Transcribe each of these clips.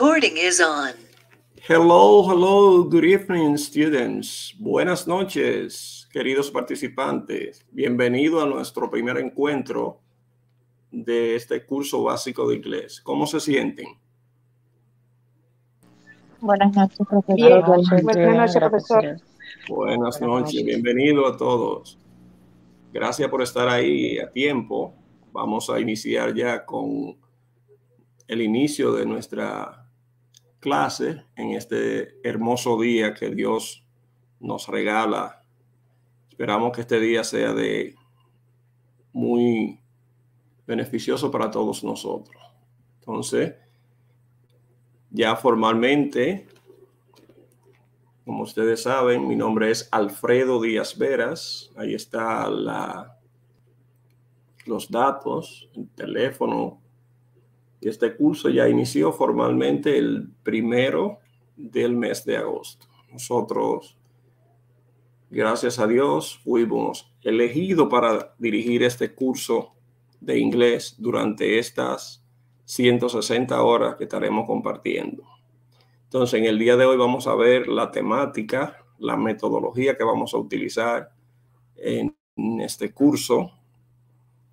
recording is on. Hello, hello, good evening, students. Buenas noches, queridos participantes. Bienvenido a nuestro primer encuentro de este curso básico de inglés. ¿Cómo se sienten? Buenas noches, profesor. Bien, Buenas buenas noches, profesor. Buenas noches, bienvenido a todos. Gracias por estar ahí a tiempo. Vamos a iniciar ya con el inicio de nuestra clase en este hermoso día que Dios nos regala. Esperamos que este día sea de muy beneficioso para todos nosotros. Entonces, ya formalmente, como ustedes saben, mi nombre es Alfredo Díaz Veras. Ahí está la, los datos, el teléfono. Este curso ya inició formalmente el primero del mes de agosto. Nosotros, gracias a Dios, fuimos elegidos para dirigir este curso de inglés durante estas 160 horas que estaremos compartiendo. Entonces, en el día de hoy vamos a ver la temática, la metodología que vamos a utilizar en este curso.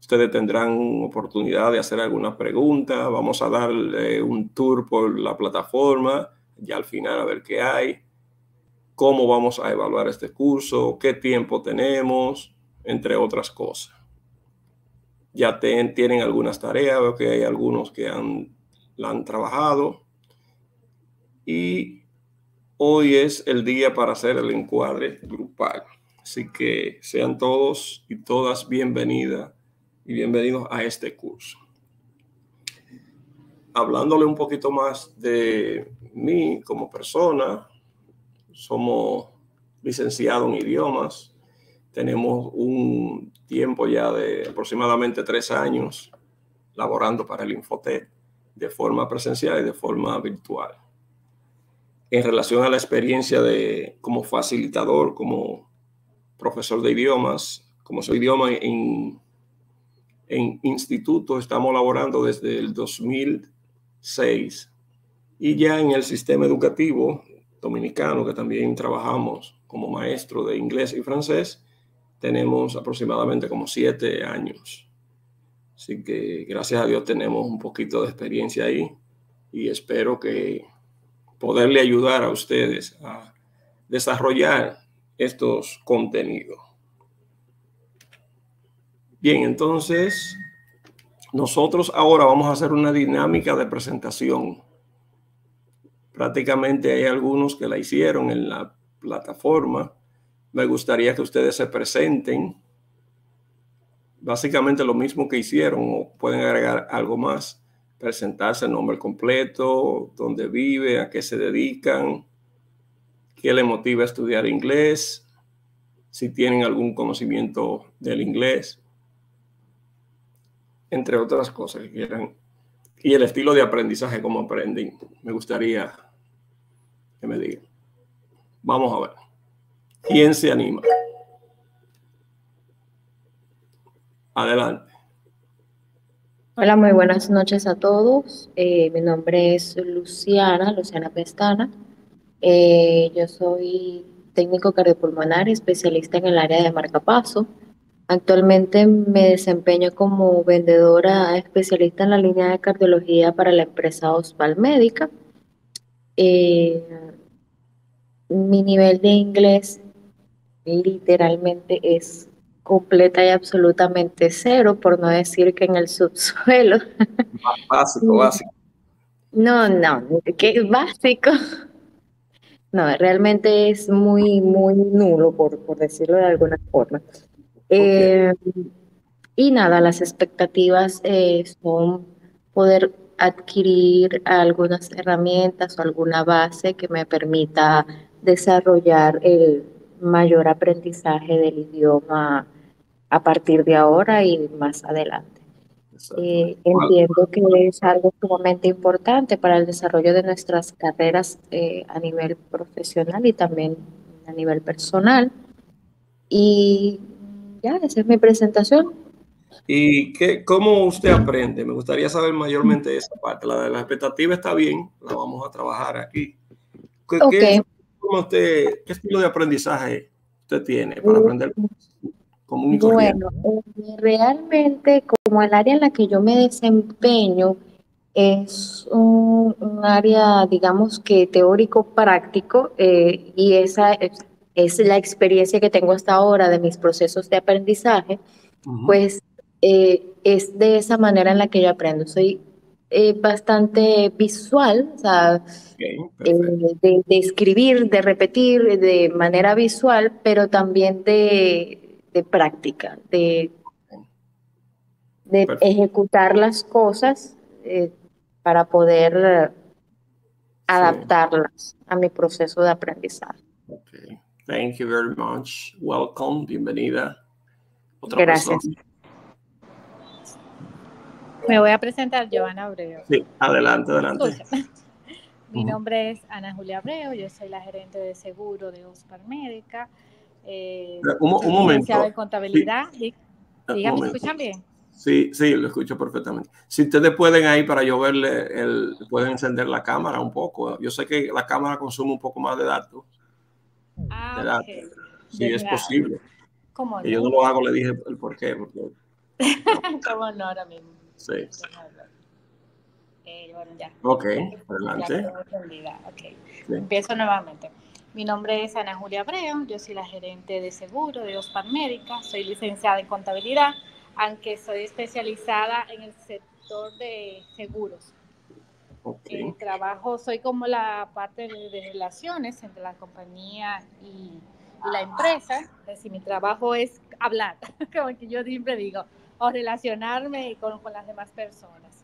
Ustedes tendrán oportunidad de hacer alguna pregunta. Vamos a darle un tour por la plataforma, ya al final a ver qué hay, cómo vamos a evaluar este curso, qué tiempo tenemos, entre otras cosas ya tienen algunas tareas, veo que hay algunos que han, la han trabajado. Y hoy es el día para hacer el encuadre grupal. Así que sean todos y todas bienvenidas y bienvenidos a este curso. Hablándole un poquito más de mí como persona, somos licenciados en idiomas, tenemos un tiempo ya de aproximadamente tres años laborando para el Infotec de forma presencial y de forma virtual. En relación a la experiencia de como facilitador, como profesor de idiomas, como soy idioma en, en instituto, estamos laborando desde el 2006 y ya en el sistema educativo dominicano, que también trabajamos como maestro de inglés y francés, tenemos aproximadamente como siete años. Así que gracias a Dios tenemos un poquito de experiencia ahí y espero que poderle ayudar a ustedes a desarrollar estos contenidos. Bien, entonces nosotros ahora vamos a hacer una dinámica de presentación. Prácticamente hay algunos que la hicieron en la plataforma me gustaría que ustedes se presenten. Básicamente lo mismo que hicieron o pueden agregar algo más. Presentarse el nombre completo, dónde vive, a qué se dedican, qué le motiva a estudiar inglés, si tienen algún conocimiento del inglés, entre otras cosas que quieran. Y el estilo de aprendizaje, cómo aprenden. Me gustaría que me digan. Vamos a ver. ¿Quién se anima? Adelante. Hola, muy buenas noches a todos. Eh, mi nombre es Luciana, Luciana Pestana. Eh, yo soy técnico cardiopulmonar, especialista en el área de marcapaso. Actualmente me desempeño como vendedora especialista en la línea de cardiología para la empresa Ospal Médica. Eh, mi nivel de inglés literalmente es completa y absolutamente cero, por no decir que en el subsuelo. Básico, básico. No, no, que básico. No, realmente es muy, muy nulo, por, por decirlo de alguna forma. Eh, y nada, las expectativas eh, son poder adquirir algunas herramientas o alguna base que me permita desarrollar el, mayor aprendizaje del idioma a partir de ahora y más adelante. Eh, entiendo que es algo sumamente importante para el desarrollo de nuestras carreras eh, a nivel profesional y también a nivel personal. Y ya, esa es mi presentación. ¿Y qué, cómo usted aprende? Me gustaría saber mayormente esa parte. La de la expectativa está bien, la vamos a trabajar aquí. ¿Qué, usted, ¿qué estilo de aprendizaje usted tiene para aprender como un Bueno, eh, realmente como el área en la que yo me desempeño es un, área, digamos que teórico-práctico eh, y esa es, la experiencia que tengo hasta ahora de mis procesos de aprendizaje, pues eh, es de esa manera en la que yo aprendo. Soy bastante visual, o sea, de, escribir, de repetir de manera visual, pero también de, práctica, de, de ejecutar las cosas eh, para poder adaptarlas a mi proceso de aprendizaje. Okay. Thank you very much. Welcome, bienvenida. Gracias. Me voy a presentar, Joana Abreu. Sí, adelante, adelante. Mi nombre es Ana Julia Abreu, yo soy la gerente de seguro de Ospar Médica. Eh, un, momento. de contabilidad. Dígame, ¿me escuchan bien? Sí, sí, lo escucho perfectamente. Si ustedes pueden ahí para yo verle, el, pueden encender la cámara un poco. Yo sé que la cámara consume un poco más de datos. Ah, Sí, es posible. ¿Cómo Yo no lo hago, le dije el por qué. ¿Cómo no ahora mismo? Sí. Eh, bueno, ya. Ok, adelante. Okay. Empiezo nuevamente. Mi nombre es Ana Julia Abreu, yo soy la gerente de seguro de Ospar Médica, soy licenciada en contabilidad, aunque soy especializada en el sector de seguros. Okay. trabajo, soy como la parte de, relaciones entre la compañía y, la empresa. Es decir, mi trabajo es hablar, como que yo siempre digo, o relacionarme con, con las demás personas.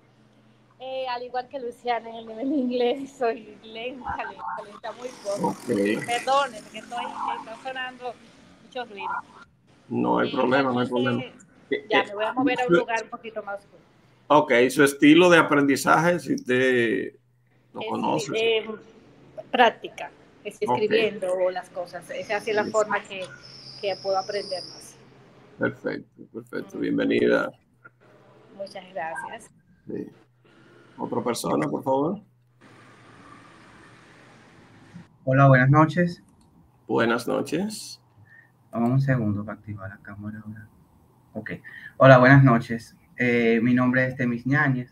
Eh, al igual que Luciana en el nivel de inglés, soy lenta, lenta, lenta, muy poco. Okay. Perdónenme que estoy, está sonando mucho ruido. No hay problema, no hay problema. Ya, me voy a mover a un lugar un poquito más oscuro. Ok, su estilo de aprendizaje, si usted lo conoce. Eh, práctica, es escribiendo las cosas. Esa es la forma que, que puedo aprender más. Perfecto, perfecto. Bienvenida. Muchas gracias. Sí. Otra persona, por favor. Hola, buenas noches. Buenas noches. Vamos un segundo para activar la cámara. Ok. Hola, buenas noches. Eh, mi nombre es Temis Ñáñez.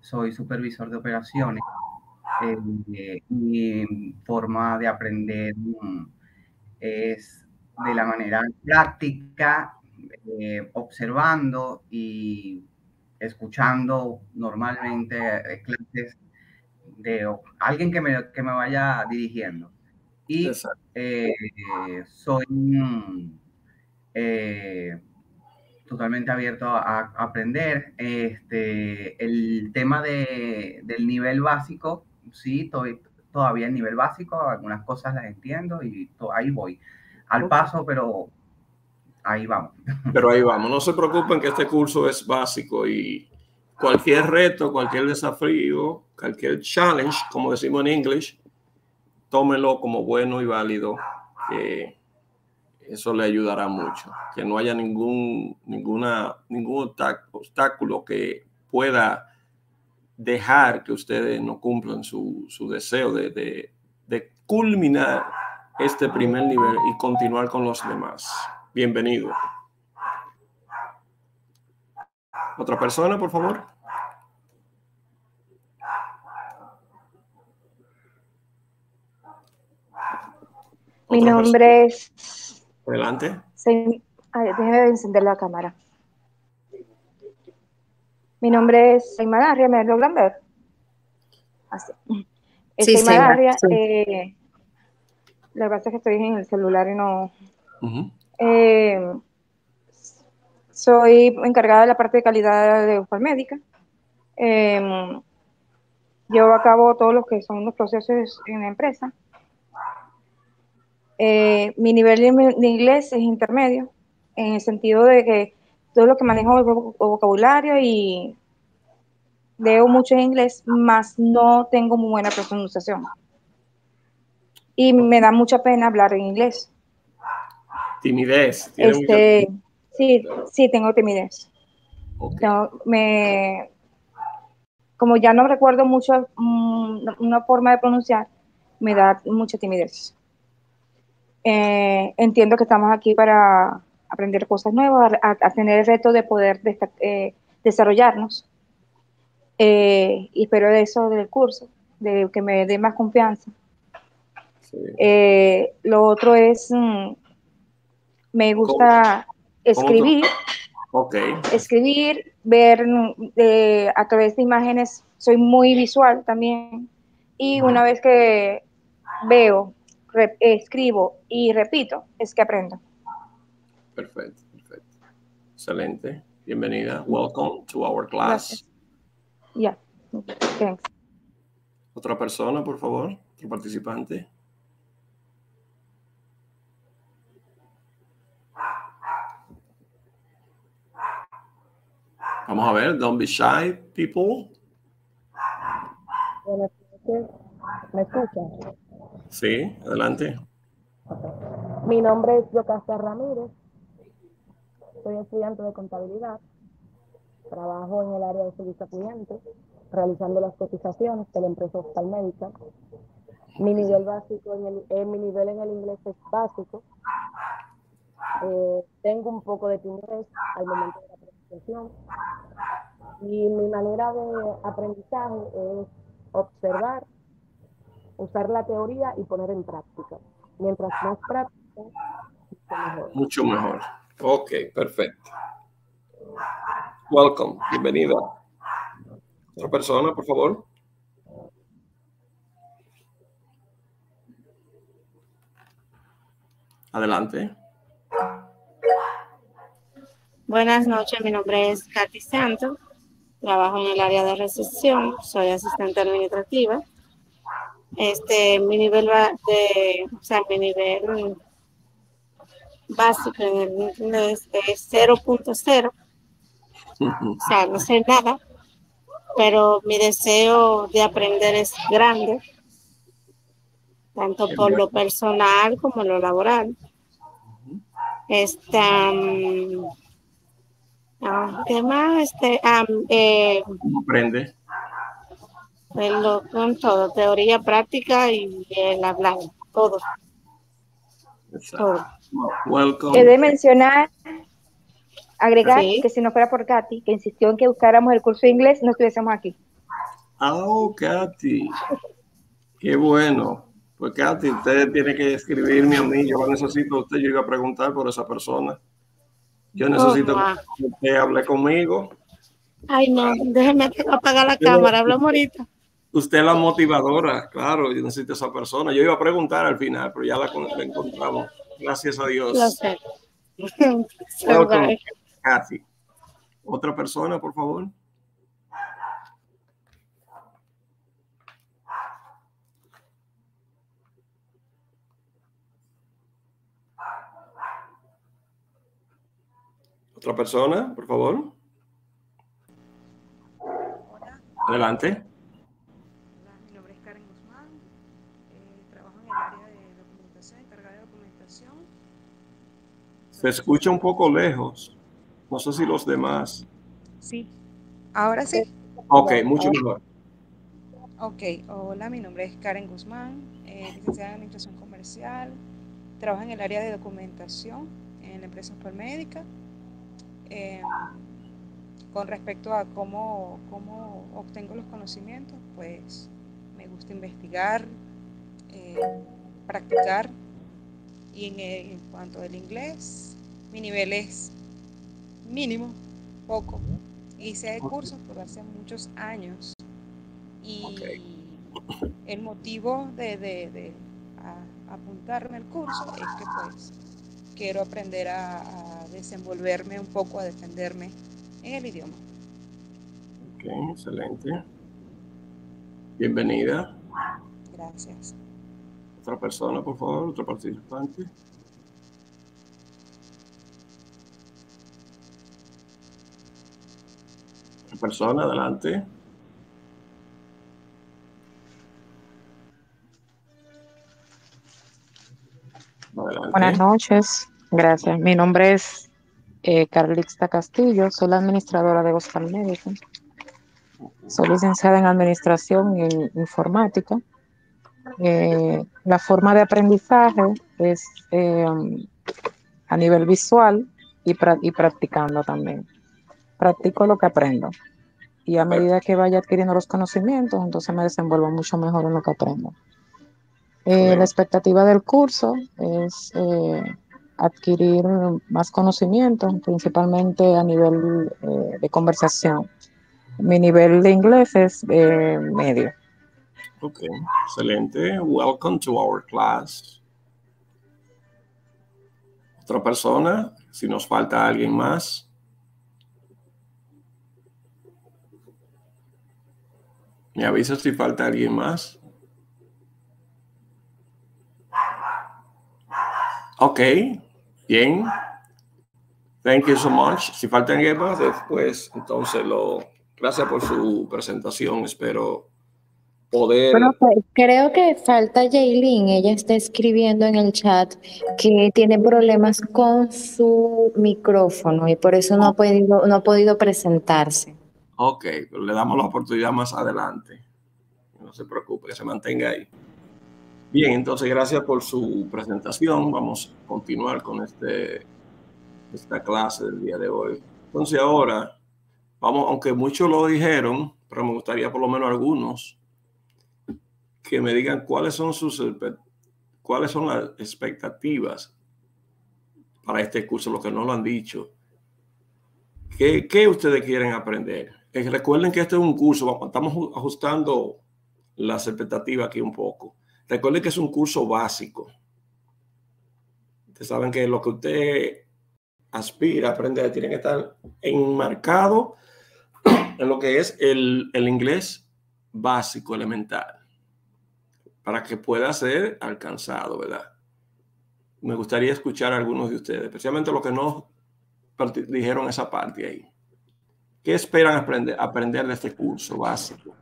Soy supervisor de operaciones. Eh, mi forma de aprender mm, es de la manera práctica, eh, observando y escuchando normalmente clases de alguien que me, que me vaya dirigiendo. Y eh, soy eh, totalmente abierto a, aprender. Este, el tema de, del nivel básico, sí, estoy todavía en nivel básico, algunas cosas las entiendo y ahí voy. Al paso, pero ahí vamos. Pero ahí vamos, no se preocupen que este curso es básico y cualquier reto, cualquier desafío, cualquier challenge, como decimos en inglés, tómelo como bueno y válido, que eso le ayudará mucho, que no haya ningún, ninguna, ningún obstáculo que pueda dejar que ustedes no cumplan su, su deseo de, de, de culminar este primer nivel y continuar con los demás. Bienvenido. ¿Otra persona, por favor? Mi nombre es... Adelante. déjeme encender la cámara. Mi nombre es Seima Daria, ¿me logran ver? Así. Sí, Seima Daria. Eh, la verdad es que estoy en el celular y no... Eh, soy encargada de la parte de calidad de Upal Médica. Eh, llevo a cabo todos los que son los procesos en la empresa. Eh, mi nivel de, inglés es intermedio, en el sentido de que todo lo que manejo es vocabulario y leo mucho en inglés, más no tengo muy buena pronunciación. Y me da mucha pena hablar en inglés. Timidez. Este, sí, sí, tengo timidez. me, como ya no recuerdo mucho mm, una forma de pronunciar, me da mucha timidez. Eh, entiendo que estamos aquí para aprender cosas nuevas, a, tener el reto de poder eh, desarrollarnos. Eh, y espero de eso del curso, de que me dé más confianza. lo otro es, mm, me gusta escribir. Escribir, ver a través de imágenes, soy muy visual también. Y una vez que veo, escribo y repito, es que aprendo. Perfecto, perfecto. Excelente. Bienvenida. Welcome to our class. Ya. Thanks. Otra persona, por favor. Otro participante. Vamos a ver. Don't be shy, people. ¿Me escuchan? Sí, adelante. Mi nombre es Yocasta Ramírez soy estudiante de contabilidad, trabajo en el área de servicio a clientes, realizando las cotizaciones de la empresa médica. Mi nivel básico en el, eh, mi nivel en el inglés es básico. Eh, tengo un poco de timidez al momento de la presentación. Y mi manera de aprendizaje es observar, usar la teoría y poner en práctica. Mientras más práctica, mejor. Mucho mejor. Ok, perfecto. Welcome, bienvenida. Otra persona, por favor. Adelante. Buenas noches, mi nombre es Katy Santos. Trabajo en el área de recepción, soy asistente administrativa. Este, mi nivel de, o sea, mi nivel básico en el inglés es 0.0. O sea, no sé nada, pero mi deseo de aprender es grande, tanto por lo personal como lo laboral. Este, ¿qué más? Este, eh, Aprende. Con todo, teoría, práctica y el hablar, todo. todo. He de mencionar, agregar que si no fuera por Katy, que insistió en que buscáramos el curso de inglés, no estuviésemos aquí. Oh, Katy. Qué bueno. Pues Katy, usted tiene que escribirme a mí. Yo necesito a usted. Yo iba a preguntar por esa persona. Yo oh, necesito que usted hable conmigo. Ay, no, déjeme apagar la cámara. Hablamos ahorita. Usted es la motivadora, claro. Yo necesito a esa persona. Yo iba a preguntar al final, pero ya la encontramos. Gracias a Dios. Welcome, Kathy. Otra persona, por favor. Otra persona, por favor. Adelante. Se escucha un poco lejos. No sé si los demás. Sí. Ahora sí. Ok, mucho mejor. Ok, hola, mi nombre es Karen Guzmán, eh, licenciada en Administración Comercial. Trabajo en el área de documentación en la empresa Médica. Eh, con respecto a cómo, cómo obtengo los conocimientos, pues me gusta investigar, eh, practicar y en, cuanto al inglés, mi nivel es mínimo, poco. Hice cursos por hace muchos años y el motivo de, apuntarme al curso es que pues quiero aprender a, desenvolverme un poco, a defenderme en el idioma. Ok, excelente. Bienvenida. Gracias. Otra persona, por favor, otro participante. Otra persona, adelante. Buenas noches, gracias. Mi nombre es eh, Castillo, soy la administradora de Gospel Médico. Soy licenciada en Administración y Informática. Eh, la forma de aprendizaje es eh, a nivel visual y, y practicando también. Practico lo que aprendo y a medida que vaya adquiriendo los conocimientos, entonces me desenvuelvo mucho mejor en lo que aprendo. Eh, la expectativa del curso es eh, adquirir más conocimientos, principalmente a nivel de conversación. Mi nivel de inglés es medio. Ok, excelente. Welcome to our class. Otra persona, si nos falta alguien más. ¿Me avisas si falta alguien más? Ok, bien. Thank you so much. Si falta alguien más, después, entonces lo. Gracias por su presentación. Espero poder. Pues, creo que falta Jaylin. Ella está escribiendo en el chat que tiene problemas con su micrófono y por eso no ha podido, no ha podido presentarse. Ok, le damos la oportunidad más adelante. No se preocupe, que se mantenga ahí. Bien, entonces gracias por su presentación. Vamos a continuar con este, esta clase del día de hoy. Entonces ahora, vamos, aunque muchos lo dijeron, pero me gustaría por lo menos algunos que me digan cuáles son sus cuáles son las expectativas para este curso, lo que no lo han dicho. ¿Qué, qué ustedes quieren aprender? Eh, recuerden que este es un curso, estamos ajustando las expectativas aquí un poco. Recuerden que es un curso básico. Ustedes saben que lo que usted aspira a aprender tiene que estar enmarcado en lo que es el, el inglés básico, elemental, para que pueda ser alcanzado, ¿verdad? Me gustaría escuchar a algunos de ustedes, especialmente los que no dijeron esa parte ahí. ¿Qué esperan aprender, aprender de este curso básico?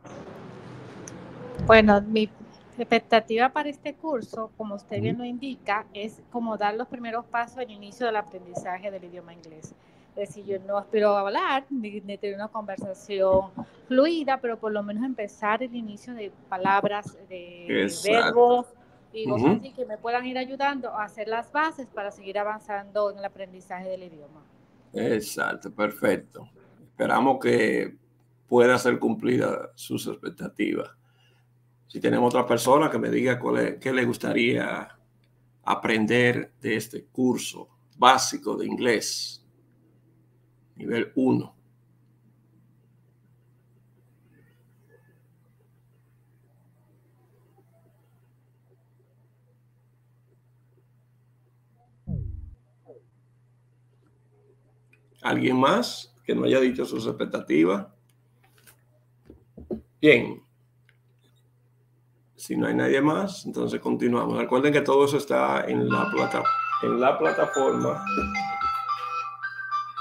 Bueno, mi expectativa para este curso, como usted bien lo indica, es como dar los primeros pasos al inicio del aprendizaje del idioma inglés. Es decir, yo no espero hablar ni, tener una conversación fluida, pero por lo menos empezar el inicio de palabras, de, verbos y cosas así que me puedan ir ayudando a hacer las bases para seguir avanzando en el aprendizaje del idioma. Exacto, perfecto. Esperamos que pueda ser cumplida sus expectativas. Si tenemos otra persona que me diga cuál qué le gustaría aprender de este curso básico de inglés, nivel 1. ¿Alguien más que no haya dicho sus expectativas? Bien. Si no hay nadie más, entonces continuamos. Recuerden que todo eso está en la, plata, en la plataforma.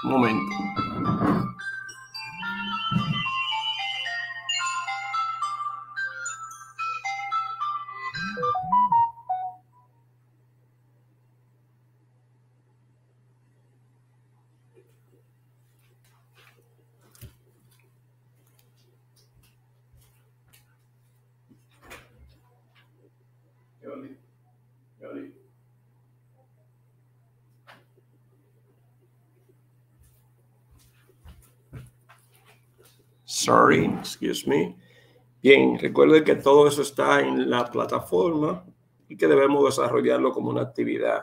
Un momento. Sorry, excuse me. Bien, recuerde que todo eso está en la plataforma y que debemos desarrollarlo como una actividad,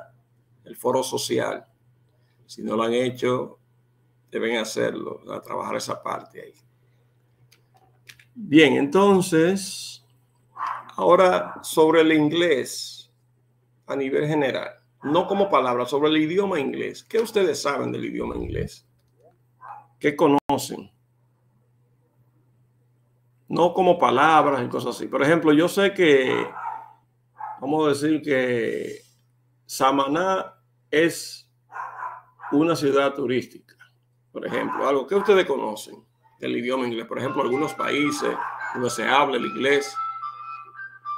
el foro social. Si no lo han hecho, deben hacerlo, a trabajar esa parte ahí. Bien, entonces, ahora sobre el inglés a nivel general, no como palabra, sobre el idioma inglés. ¿Qué ustedes saben del idioma inglés? ¿Qué conocen? No como palabras y cosas así. Por ejemplo, yo sé que, vamos a decir que Samaná es una ciudad turística, por ejemplo, algo que ustedes conocen del idioma inglés, por ejemplo, algunos países donde se habla el inglés.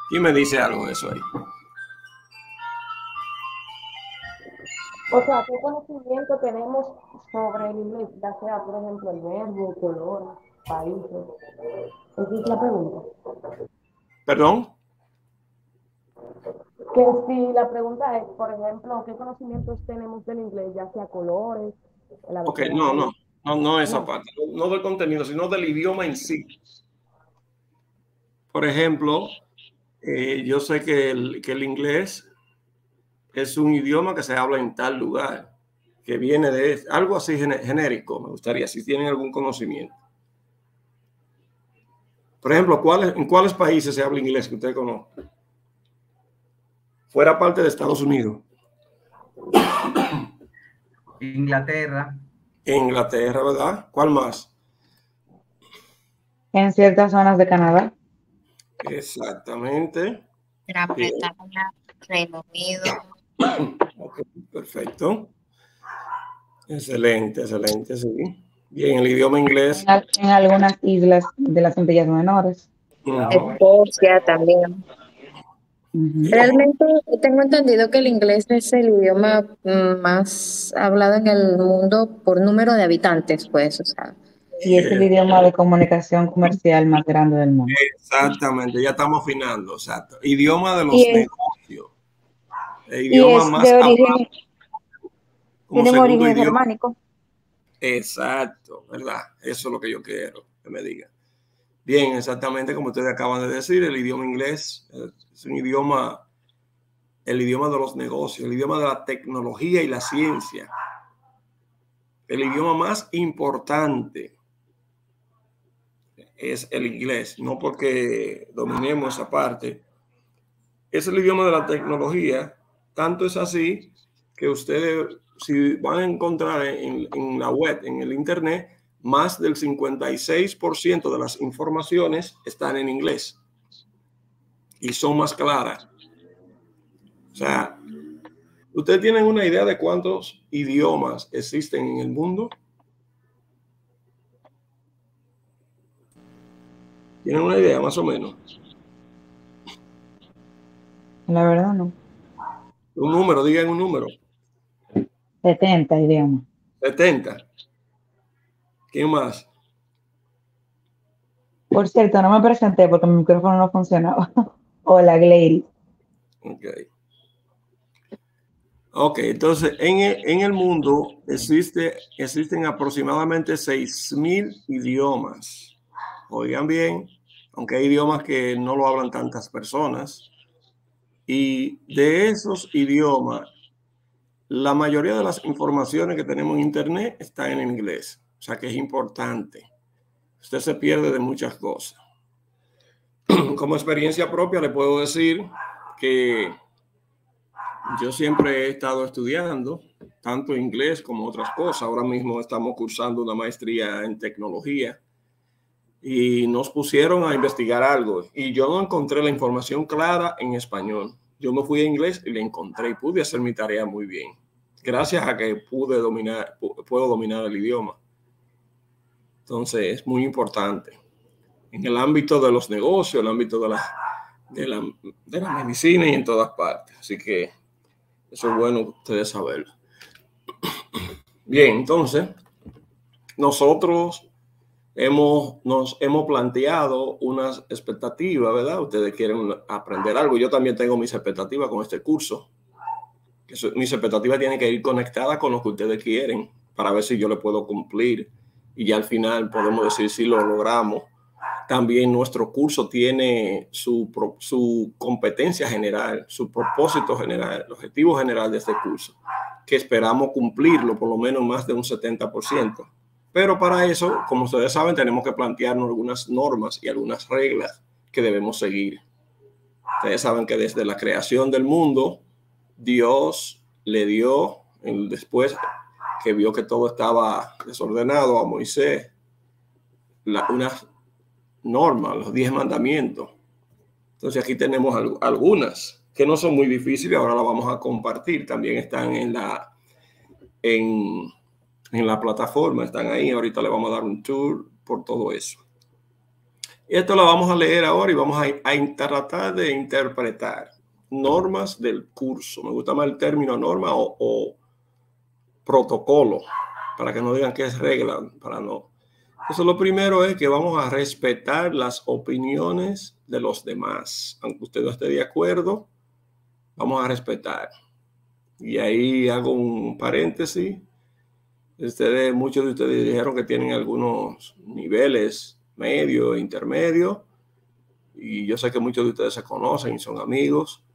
¿Quién me dice algo de eso ahí? O sea, ¿qué conocimiento tenemos sobre el inglés? Ya sea, por ejemplo, el verbo, color, países. Esa es la pregunta. ¿Perdón? Que si la pregunta es, por ejemplo, ¿qué conocimientos tenemos del inglés? Ya sea colores. el Ok, no, no, no, no esa No. parte, no del contenido, sino del idioma en sí. Por ejemplo, eh, yo sé que el, que el inglés es un idioma que se habla en tal lugar, que viene de algo así genérico, me gustaría, si tienen algún conocimiento. Por ejemplo, ¿cuáles, ¿en cuáles países se habla inglés que usted conoce? Fuera parte de Estados Unidos. Inglaterra, Inglaterra, ¿verdad? ¿Cuál más? En ciertas zonas de Canadá. Exactamente. Gran. Bretaña, Reino Unido. Ok, perfecto. Excelente, excelente, sí. Bien, el idioma inglés. En, al- en algunas islas de las Antillas Menores. ujú, Escocia también. Realmente tengo entendido que el inglés es el idioma más hablado en el mundo por número de habitantes, pues, o sea, Y es el idioma de comunicación comercial más grande del mundo. Exactamente, ya estamos afinando, exacto. Idioma de los Y es- negocios. El Y idioma es más de origen, tiene origen idioma. germánico. Exacto, ¿verdad? Eso es lo que yo quiero que me digan. Bien, exactamente como ustedes acaban de decir, el idioma inglés es un idioma, el idioma de los negocios, el idioma de la tecnología y la ciencia. El idioma más importante es el inglés, no porque dominemos esa parte. Es el idioma de la tecnología, tanto es así que ustedes, si van a encontrar en, en la web, en el internet, más del 56% de las informaciones están en inglés y son más claras. O sea, ¿ustedes tienen una idea de cuántos idiomas existen en el mundo? ¿Tienen una idea más o menos? La verdad, no. Un número, digan un número. 70 idiomas. 70. ¿Quién más? Por cierto, no me presenté porque mi micrófono no funcionaba. Hola, Gladys. Ok. Ok, entonces en el, en el mundo existe, existen aproximadamente 6.000 idiomas. Oigan bien, aunque hay idiomas que no lo hablan tantas personas. Y de esos idiomas, la mayoría de las informaciones que tenemos en Internet están en inglés. O sea que es importante. Usted se pierde de muchas cosas. Como experiencia propia le puedo decir que yo siempre he estado estudiando, tanto inglés como otras cosas. Ahora mismo estamos cursando una maestría en tecnología y nos pusieron a investigar algo y yo no encontré la información clara en español. Yo me fui a inglés y la encontré y pude hacer mi tarea muy bien. Gracias a que pude dominar, pu- puedo dominar el idioma. Entonces es muy importante. En el ámbito de los negocios, el ámbito de la, de la, de la medicina y en todas partes. Así que eso es bueno ustedes saberlo. Bien, entonces, nosotros hemos, nos hemos planteado unas expectativas, ¿verdad? Ustedes quieren aprender algo. Yo también tengo mis expectativas con este curso. Mis expectativas tienen que ir conectadas con lo que ustedes quieren para ver si yo le puedo cumplir. Y ya al final podemos decir si lo logramos. También nuestro curso tiene su, su competencia general, su propósito general, el objetivo general de este curso, que esperamos cumplirlo por lo menos más de un 70%. Pero para eso, como ustedes saben, tenemos que plantearnos algunas normas y algunas reglas que debemos seguir. Ustedes saben que desde la creación del mundo, Dios le dio, después que vio que todo estaba desordenado a Moisés, la- unas normas, los diez mandamientos. Entonces aquí tenemos al- algunas que no son muy difíciles, ahora las vamos a compartir. También están en la, en, en la plataforma, están ahí. Ahorita le vamos a dar un tour por todo eso. Esto lo vamos a leer ahora y vamos a, a tratar de interpretar normas del curso. Me gusta más el término norma o, o, protocolo, para que no digan que es regla, para no. Eso lo primero es que vamos a respetar las opiniones de los demás. Aunque usted no esté de acuerdo, vamos a respetar. Y ahí hago un paréntesis. Ustedes, muchos de ustedes dijeron que tienen algunos niveles medio, intermedio, y yo sé que muchos de ustedes se conocen y son amigos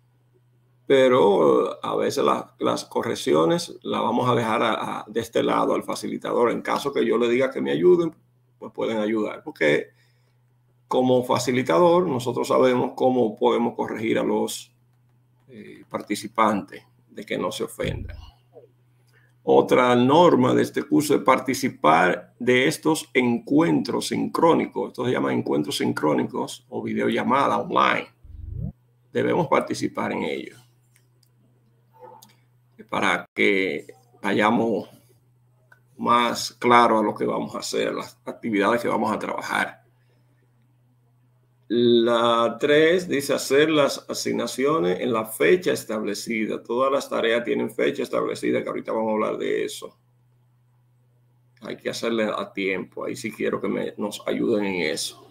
pero a veces las correcciones las vamos a dejar de este lado al facilitador. En caso que yo le diga que me ayuden, pues pueden ayudar, porque como facilitador nosotros sabemos cómo podemos corregir a los eh, participantes de que no se ofendan. Otra norma de este curso es participar de estos encuentros sincrónicos. Esto se llama encuentros sincrónicos o videollamada online. Debemos participar en ellos para que vayamos más claro a lo que vamos a hacer, las actividades que vamos a trabajar. La 3 dice hacer las asignaciones en la fecha establecida. Todas las tareas tienen fecha establecida, que ahorita vamos a hablar de eso. Hay que hacerle a tiempo. Ahí sí quiero que me, nos ayuden en eso.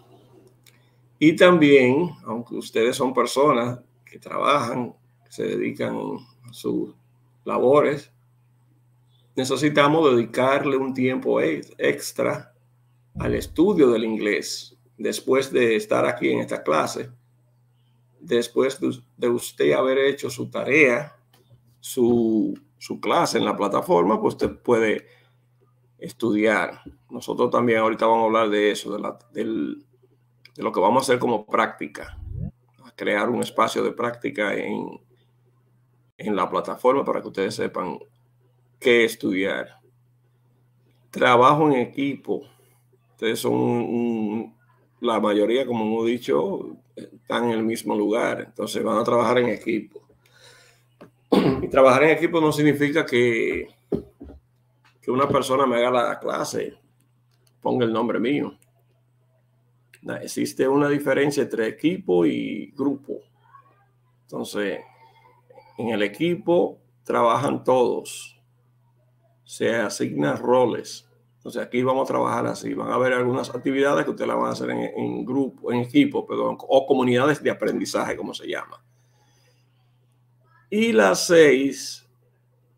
Y también, aunque ustedes son personas que trabajan, se dedican a su labores, necesitamos dedicarle un tiempo extra al estudio del inglés después de estar aquí en esta clase, después de usted haber hecho su tarea, su, clase en la plataforma, pues usted puede estudiar. Nosotros también ahorita vamos a hablar de eso, de, de lo que vamos a hacer como práctica, crear un espacio de práctica en, en la plataforma para que ustedes sepan qué estudiar. Trabajo en equipo. Ustedes son la mayoría, como hemos dicho, están en el mismo lugar. Entonces van a trabajar en equipo. Y trabajar en equipo no significa que, que una persona me haga la clase, ponga el nombre mío. Existe una diferencia entre equipo y grupo. Entonces, en el equipo trabajan todos. Se asignan roles. Entonces aquí vamos a trabajar así. Van a haber algunas actividades que ustedes la van a hacer en, grupo, en equipo, perdón, o comunidades de aprendizaje, como se llama. Y las seis,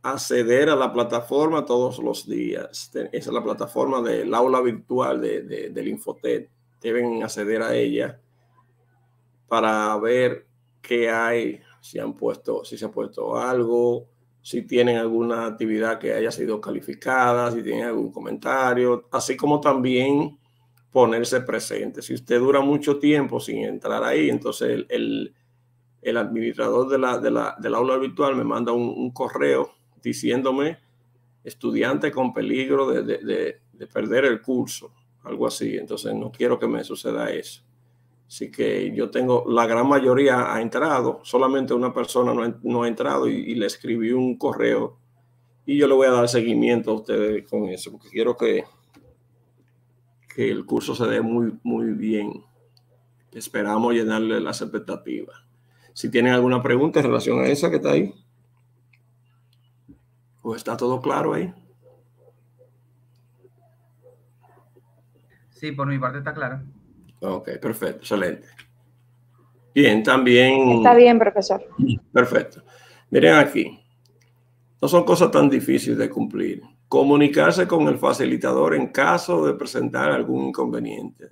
acceder a la plataforma todos los días. Esa es la plataforma del aula virtual de, del Infotet. Deben acceder a ella para ver qué hay si han puesto, si se ha puesto algo, si tienen alguna actividad que haya sido calificada, si tienen algún comentario, así como también ponerse presente. Si usted dura mucho tiempo sin entrar ahí, entonces el, el, administrador de la, de la, del aula virtual me manda un, correo diciéndome estudiante con peligro de, de, de perder el curso, algo así. Entonces no quiero que me suceda eso. Así que yo tengo, la gran mayoría ha entrado, solamente una persona no, ha entrado y, le escribí un correo y yo le voy a dar seguimiento a ustedes con eso, porque quiero que, que el curso se dé muy, muy bien. Esperamos llenarle las expectativas. Si tienen alguna pregunta en relación a esa que está ahí, ¿o está todo claro ahí? Sí, por mi parte está claro. Ok, perfecto, excelente. Bien, también. Está bien, profesor. Perfecto. Miren aquí. No son cosas tan difíciles de cumplir. Comunicarse con el facilitador en caso de presentar algún inconveniente.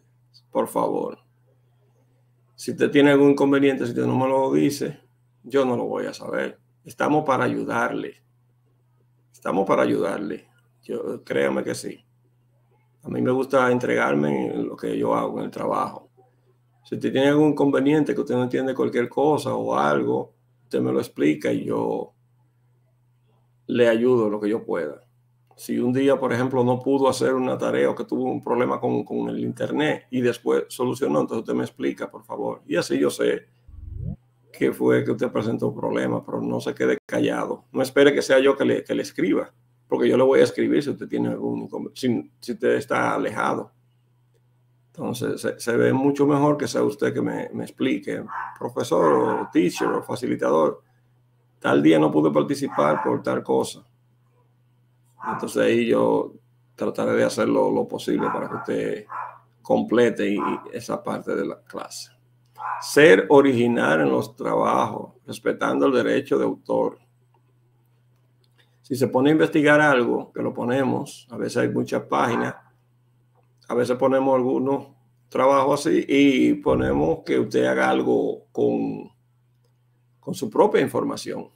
Por favor. Si usted tiene algún inconveniente, si usted no me lo dice, yo no lo voy a saber. Estamos para ayudarle. Estamos para ayudarle. Yo, créame que sí. A mí me gusta entregarme en lo que yo hago en el trabajo. Si usted tiene algún inconveniente, que usted no entiende cualquier cosa o algo, usted me lo explica y yo le ayudo lo que yo pueda. Si un día, por ejemplo, no pudo hacer una tarea o que tuvo un problema con, con el internet y después solucionó, entonces usted me explica, por favor. Y así yo sé que fue que usted presentó un problema, pero no se quede callado. No espere que sea yo que le, que le escriba porque yo le voy a escribir si usted tiene algún si, si usted está alejado. Entonces se, ve mucho mejor que sea usted que me, me, explique, profesor o teacher o facilitador. Tal día no pude participar por tal cosa. Entonces ahí yo trataré de hacer lo, posible para que usted complete esa parte de la clase. Ser original en los trabajos, respetando el derecho de autor. Si se pone a investigar algo, que lo ponemos, a veces hay muchas páginas, a veces ponemos algunos trabajos así y ponemos que usted haga algo con, con su propia información.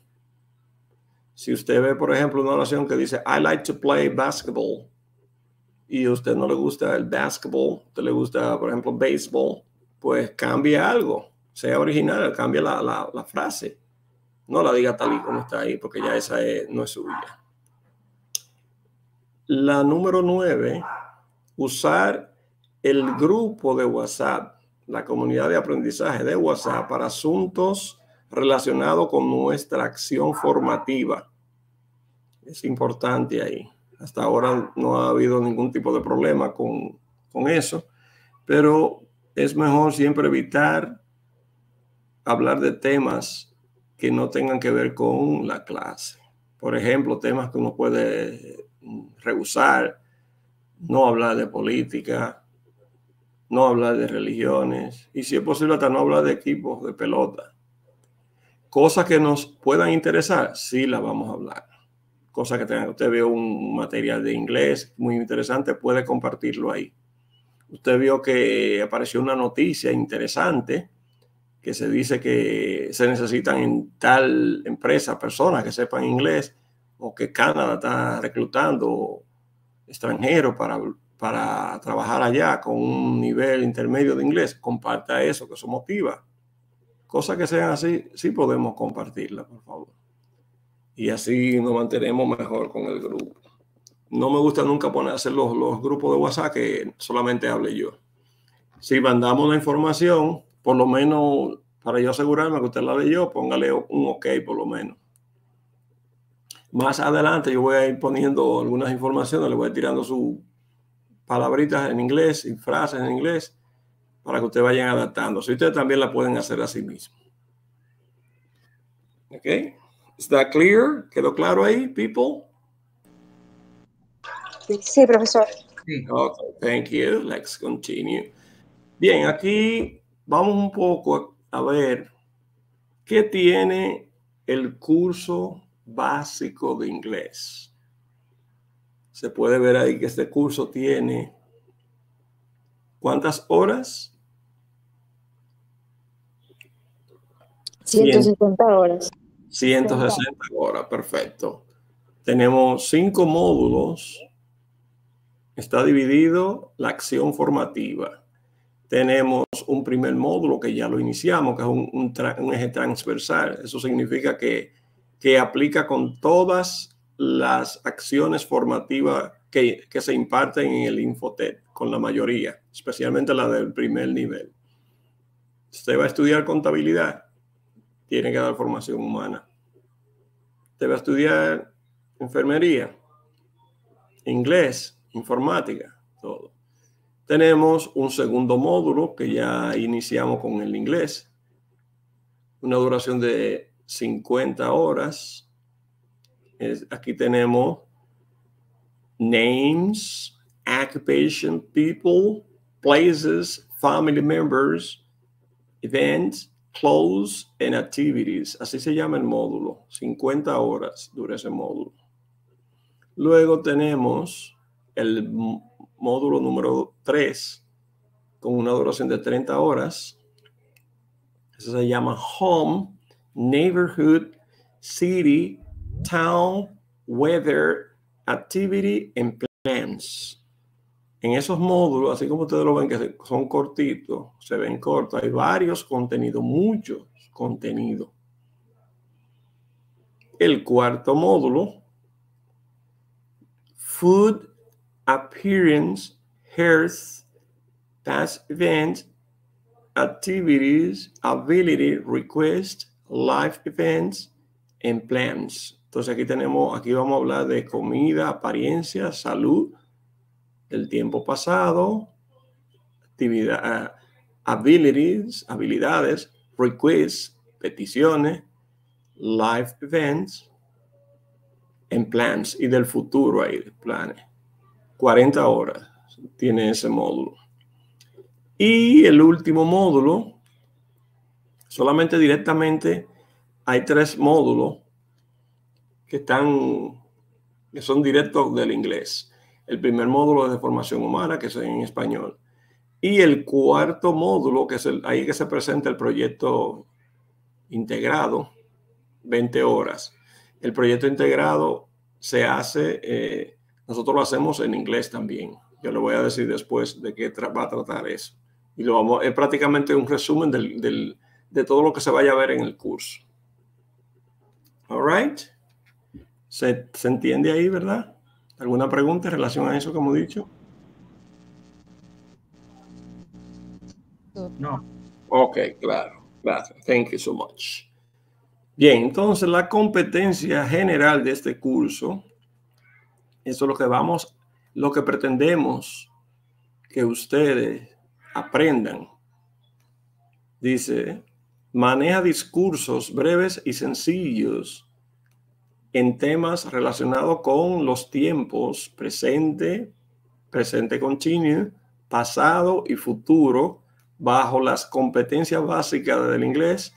Si usted ve, por ejemplo, una oración que dice, I like to play basketball, y a usted no le gusta el basketball, usted le gusta, por ejemplo, béisbol, pues cambie algo, sea original, cambie la, la- la frase. No la diga tal y como está ahí, porque ya esa es- no es suya. La número nueve, usar el grupo de WhatsApp, la comunidad de aprendizaje de WhatsApp para asuntos relacionados con nuestra acción formativa. Es importante ahí. Hasta ahora no ha habido ningún tipo de problema con, con eso, pero es mejor siempre evitar hablar de temas que no tengan que ver con la clase. Por ejemplo, temas que uno puede mm, rehusar, no hablar de política, no hablar de religiones y si es posible hasta no hablar de equipos de pelota. Cosas que nos puedan interesar, sí las vamos a hablar. Cosas que tengan, usted vio un material de inglés muy interesante, puede compartirlo ahí. Usted vio que apareció una noticia interesante que se dice que se necesitan en tal empresa personas que sepan inglés o que Canadá está reclutando extranjeros para, para trabajar allá con un nivel intermedio de inglés. Comparta eso, que eso motiva. Cosas que sean así, sí podemos compartirla, por favor. Y así nos mantenemos mejor con el grupo. No me gusta nunca poner los, los grupos de WhatsApp que solamente hable yo. Si mandamos la información, por lo menos para yo asegurarme que usted la leyó, póngale un ok por lo menos. Más adelante yo voy a ir poniendo algunas informaciones, le voy a ir tirando sus palabritas en inglés y frases en inglés para que ustedes vayan adaptando. Si ustedes también la pueden hacer a sí mismos. ¿Ok? ¿Está clear? ¿Quedó claro ahí, people? Sí, profesor. Okay, thank you. Let's continue. Bien, aquí vamos un poco a ver qué tiene el curso básico de inglés. Se puede ver ahí que este curso tiene ¿cuántas horas? 150 horas. 160 horas, perfecto. Tenemos cinco módulos. Está dividido la acción formativa. Tenemos un primer módulo que ya lo iniciamos, que es un, eje transversal. Eso significa que, que aplica con todas las acciones formativas que, que se imparten en el Infotec, con la mayoría, especialmente la del primer nivel. Usted va a estudiar contabilidad, tiene que dar formación humana. Usted va a estudiar enfermería, inglés, informática, todo. Tenemos un segundo módulo que ya iniciamos con el inglés, una duración de 50 horas. Aquí tenemos names, occupation, people, places, family members, events, clothes and activities. Así se llama el módulo. 50 horas dura ese módulo. Luego tenemos el módulo número 3 con una duración de 30 horas. Eso se llama Home, Neighborhood, City, Town, Weather, Activity and Plans. En esos módulos, así como ustedes lo ven que son cortitos, se ven cortos, hay varios contenidos, muchos contenidos. El cuarto módulo, Food, Appearance, Health, Past Events, Activities, Ability, Request, Life Events and Plans. Entonces aquí tenemos, aquí vamos a hablar de comida, apariencia, salud, del tiempo pasado, actividad, ah, habilidades, requests, peticiones, life events, en plans y del futuro ahí, planes. 40 horas tiene ese módulo. Y el último módulo, solamente directamente hay tres módulos que están, que son directos del inglés. El primer módulo es de formación humana, que es en español. Y el cuarto módulo, que es el, ahí que se presenta el proyecto integrado, 20 horas. El proyecto integrado se hace, eh, nosotros lo hacemos en inglés también. Yo le voy a decir después de qué va a tratar eso. Y lo vamos, es prácticamente un resumen del, del, de todo lo que se vaya a ver en el curso. All right. ¿Se, ¿Se entiende ahí, verdad? ¿Alguna pregunta en relación a eso que hemos dicho? No. Ok, claro. Gracias. Thank you so much. Bien, entonces la competencia general de este curso, eso es lo que vamos, lo que pretendemos que ustedes aprendan. Dice, maneja discursos breves y sencillos en temas relacionados con los tiempos presente, presente continuo, pasado y futuro bajo las competencias básicas del inglés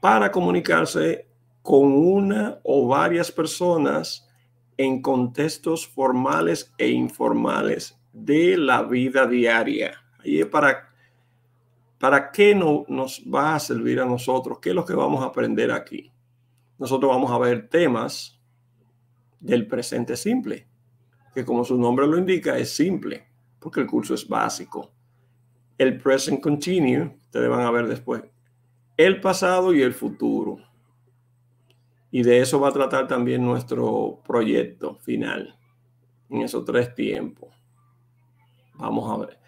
para comunicarse con una o varias personas en contextos formales e informales de la vida diaria. Para, ¿Para qué no, nos va a servir a nosotros? ¿Qué es lo que vamos a aprender aquí? Nosotros vamos a ver temas del presente simple, que como su nombre lo indica, es simple, porque el curso es básico. El present continue, ustedes van a ver después, el pasado y el futuro. Y de eso va a tratar también nuestro proyecto final, en esos tres tiempos. Vamos a ver.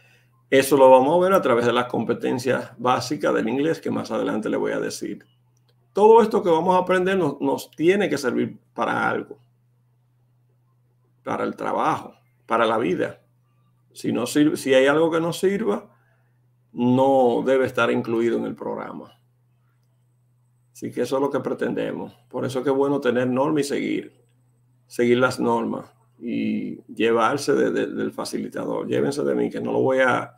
Eso lo vamos a ver a través de las competencias básicas del inglés que más adelante le voy a decir. Todo esto que vamos a aprender nos, nos tiene que servir para algo, para el trabajo, para la vida. Si, no sirve, si hay algo que no sirva, no debe estar incluido en el programa. Así que eso es lo que pretendemos. Por eso que es bueno tener normas y seguir, seguir las normas y llevarse de, de, del facilitador. Llévense de mí, que no lo voy a,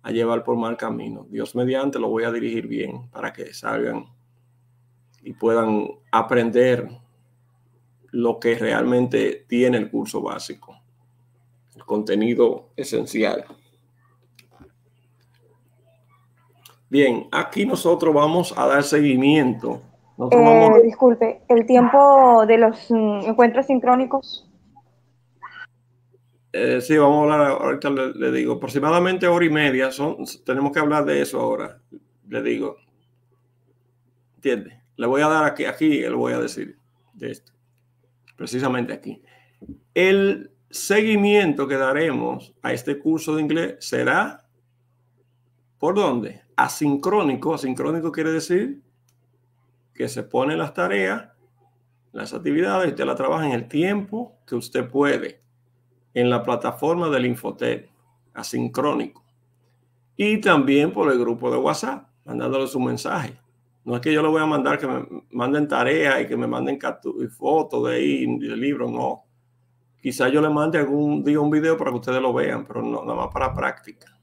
a, llevar por mal camino. Dios mediante lo voy a dirigir bien para que salgan y puedan aprender lo que realmente tiene el curso básico, el contenido esencial. Bien, aquí nosotros vamos a dar seguimiento. Eh, vamos... Disculpe, el tiempo de los mm, encuentros sincrónicos. Eh, sí, vamos a hablar, ahorita le, le, digo, aproximadamente hora y media, son, tenemos que hablar de eso ahora, le digo. ¿Entiende? Le voy a dar aquí, aquí le voy a decir de esto, precisamente aquí. El seguimiento que daremos a este curso de inglés será, ¿por dónde? asincrónico. Asincrónico quiere decir que se ponen las tareas, las actividades, usted la trabaja en el tiempo que usted puede en la plataforma del Infotec, asincrónico. Y también por el grupo de WhatsApp, mandándole su mensaje. No es que yo le voy a mandar que me manden tareas y que me manden fotos de ahí, del libro, no. Quizá yo le mande algún día un video para que ustedes lo vean, pero no, nada más para práctica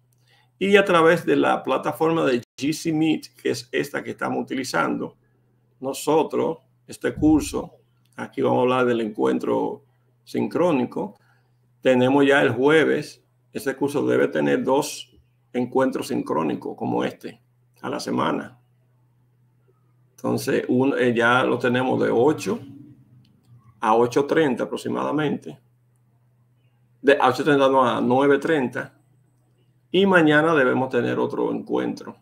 y a través de la plataforma de GC Meet, que es esta que estamos utilizando, nosotros, este curso, aquí vamos a hablar del encuentro sincrónico, tenemos ya el jueves, este curso debe tener dos encuentros sincrónicos como este a la semana. Entonces, un, eh, ya lo tenemos de 8 a 8.30 aproximadamente. De 8.30 no, a 9.30 y mañana debemos tener otro encuentro,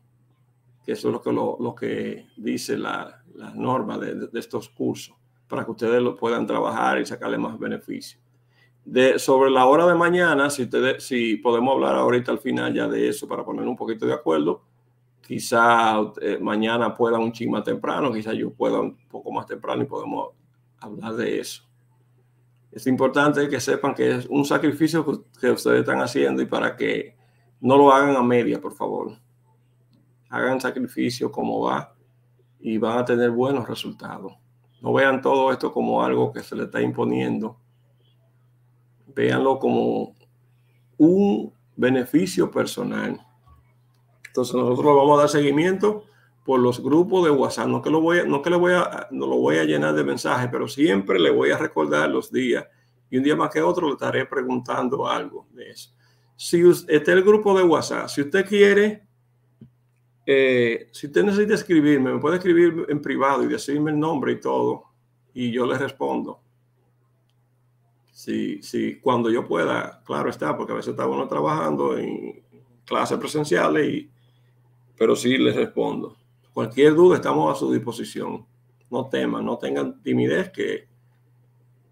que eso es lo que, lo, que dice la, la norma de, de, estos cursos, para que ustedes lo puedan trabajar y sacarle más beneficio. De, sobre la hora de mañana, si, si podemos hablar ahorita al final ya de eso para poner un poquito de acuerdo, quizá eh, mañana pueda un ching más temprano, quizá yo pueda un poco más temprano y podemos hablar de eso. Es importante que sepan que es un sacrificio que ustedes están haciendo y para que no lo hagan a media, por favor. Hagan sacrificio como va y van a tener buenos resultados. No vean todo esto como algo que se le está imponiendo. Véanlo como un beneficio personal. Entonces nosotros vamos a dar seguimiento por los grupos de WhatsApp. No que lo voy a, no que le voy a, no lo voy a llenar de mensajes, pero siempre le voy a recordar los días y un día más que otro le estaré preguntando algo de eso. Si usted, el grupo de WhatsApp, si usted quiere, eh, si usted necesita escribirme, me puede escribir en privado y decirme el nombre y todo, y yo le respondo. Si, si cuando yo pueda, claro está, porque a veces está uno trabajando en clases presenciales, y, pero sí les respondo. Cualquier duda estamos a su disposición. No teman, no tengan timidez, que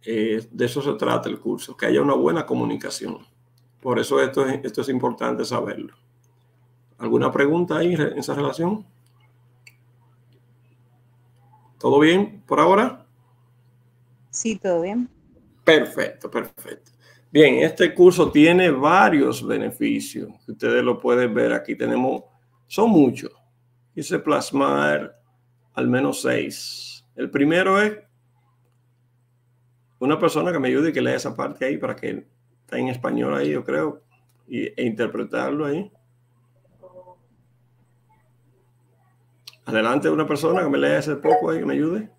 eh, de eso se trata el curso, que haya una buena comunicación. Por eso esto es, esto es importante saberlo. ¿Alguna pregunta ahí en esa relación? ¿Todo bien por ahora? Sí, todo bien. Perfecto, perfecto. Bien, este curso tiene varios beneficios. Ustedes lo pueden ver aquí. Tenemos, son muchos quise plasmar al menos seis. El primero es una persona que me ayude y que lea esa parte ahí para que está en español ahí, yo creo, y, e interpretarlo ahí. Adelante, una persona que me lea ese poco ahí, que me ayude.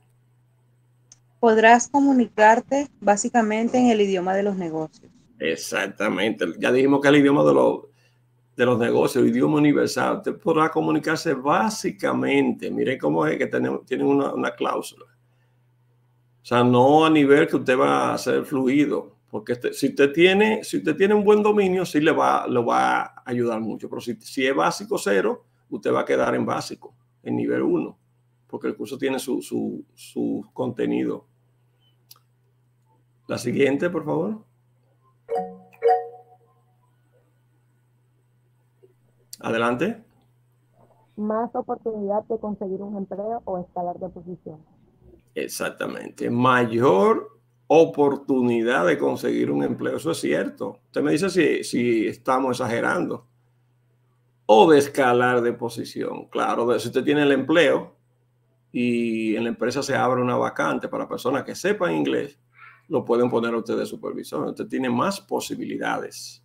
Podrás comunicarte básicamente en el idioma de los negocios. Exactamente. Ya dijimos que el idioma de los de los negocios, idioma universal, usted podrá comunicarse básicamente, miren cómo es que tenemos, tienen una, una, cláusula. O sea, no a nivel que usted va a ser fluido, porque este, si, usted tiene, si usted tiene un buen dominio, sí le va, lo va a ayudar mucho, pero si, si es básico cero, usted va a quedar en básico, en nivel uno, porque el curso tiene su, su, su contenido. La siguiente, por favor. Adelante. Más oportunidad de conseguir un empleo o escalar de posición. Exactamente. Mayor oportunidad de conseguir un empleo. Eso es cierto. Usted me dice si, si estamos exagerando. O de escalar de posición. Claro, si usted tiene el empleo y en la empresa se abre una vacante para personas que sepan inglés, lo pueden poner a usted de supervisor. Usted tiene más posibilidades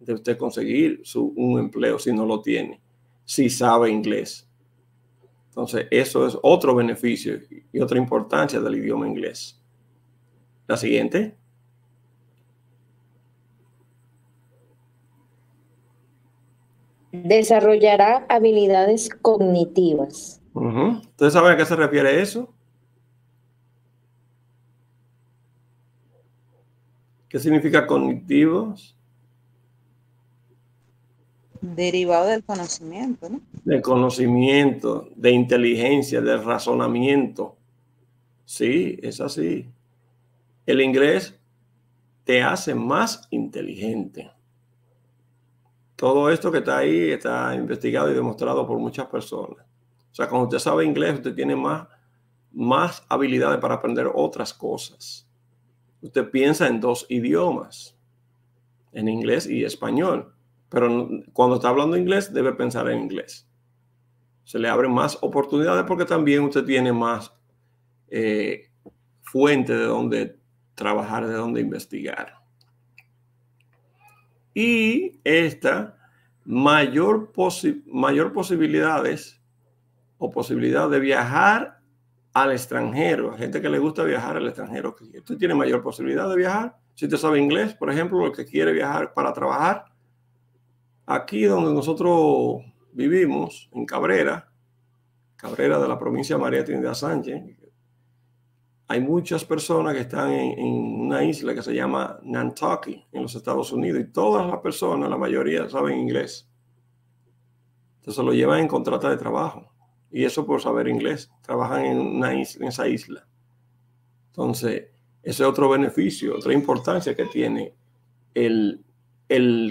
de usted conseguir su, un empleo si no lo tiene, si sabe inglés. Entonces, eso es otro beneficio y otra importancia del idioma inglés. La siguiente. Desarrollará habilidades cognitivas. ¿Ustedes saben a qué se refiere eso? ¿Qué significa cognitivos? Derivado del conocimiento, ¿no? De conocimiento, de inteligencia, de razonamiento. Sí, es así. El inglés te hace más inteligente. Todo esto que está ahí está investigado y demostrado por muchas personas. O sea, cuando usted sabe inglés, usted tiene más, más habilidades para aprender otras cosas. Usted piensa en dos idiomas, en inglés y español pero cuando está hablando inglés debe pensar en inglés. Se le abren más oportunidades porque también usted tiene más eh, fuente de donde trabajar, de donde investigar. Y esta mayor, mayor posibilidades o posibilidad de viajar al extranjero, gente que le gusta viajar al extranjero, usted tiene mayor posibilidad de viajar. Si usted sabe inglés, por ejemplo, lo que quiere viajar para trabajar, Aquí donde nosotros vivimos, en Cabrera, Cabrera de la provincia de María Trinidad Sánchez, hay muchas personas que están en, una isla que se llama Nantucket en los Estados Unidos y todas las personas, la mayoría, saben inglés. Entonces lo llevan en contrata de trabajo y eso por saber inglés. Trabajan en, esa isla. Entonces, ese es otro beneficio, otra importancia que tiene el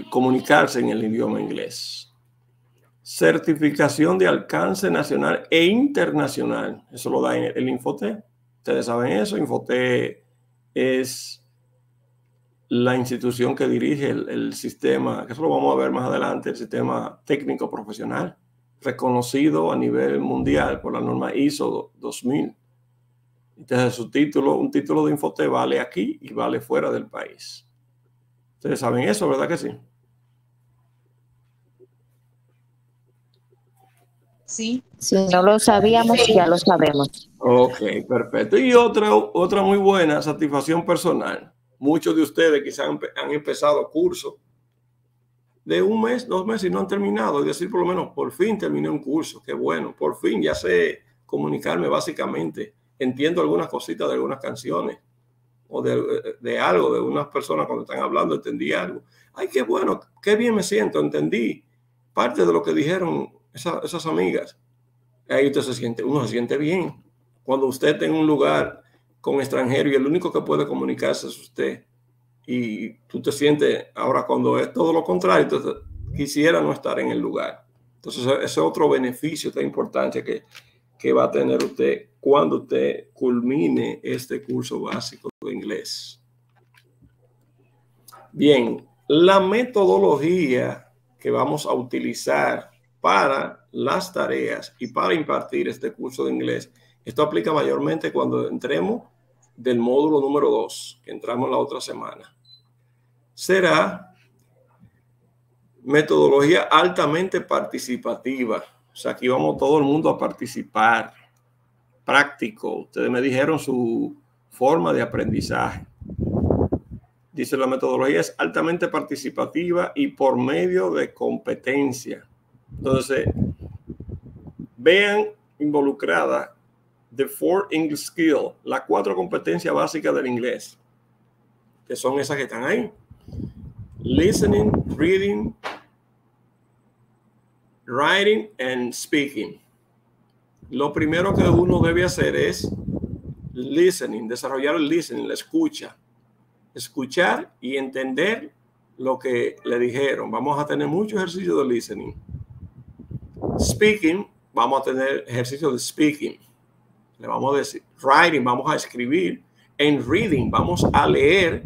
comunicarse en el idioma inglés. Certificación de alcance nacional e internacional. Eso lo da el Infote. Ustedes saben eso. Infote es la institución que dirige el, sistema, que eso lo vamos a ver más adelante, el sistema técnico profesional, reconocido a nivel mundial por la norma ISO 2000. Entonces su título, un título de Infotec vale aquí y vale fuera del país. Ustedes saben eso, ¿verdad que sí? Sí. Si no lo sabíamos, ya lo sabemos. Ok, perfecto. Y otra, otra muy buena satisfacción personal. Muchos de ustedes quizás han, han empezado cursos de un mes, dos meses y no han terminado. Es decir, por lo menos, por fin terminé un curso. Qué bueno, por fin ya sé comunicarme básicamente. Entiendo algunas cositas de algunas canciones o de, de algo, de unas personas cuando están hablando, entendí algo. Ay, qué bueno, qué bien me siento, entendí parte de lo que dijeron esas, amigas. Ahí usted se siente, uno se siente bien. Cuando usted está en un lugar con extranjero y el único que puede comunicarse es usted, y tú te sientes, ahora cuando es todo lo contrario, entonces quisiera no estar en el lugar. Entonces, ese es otro beneficio tan importante que, que va a tener usted cuando usted culmine este curso básico de inglés. Bien, la metodología que vamos a utilizar para las tareas y para impartir este curso de inglés, esto aplica mayormente cuando entremos del módulo número 2, que entramos la otra semana, será metodología altamente participativa. O sea, aquí vamos todo el mundo a participar. Práctico. Ustedes me dijeron su forma de aprendizaje. Dice la metodología es altamente participativa y por medio de competencia. Entonces, vean involucrada the four English skill, las cuatro competencias básicas del inglés, que son esas que están ahí. Listening, reading, writing and speaking. Lo primero que uno debe hacer es listening, desarrollar el listening, la escucha. Escuchar y entender lo que le dijeron. Vamos a tener mucho ejercicio de listening. Speaking, vamos a tener ejercicio de speaking le vamos a decir writing, vamos a escribir, en reading, vamos a leer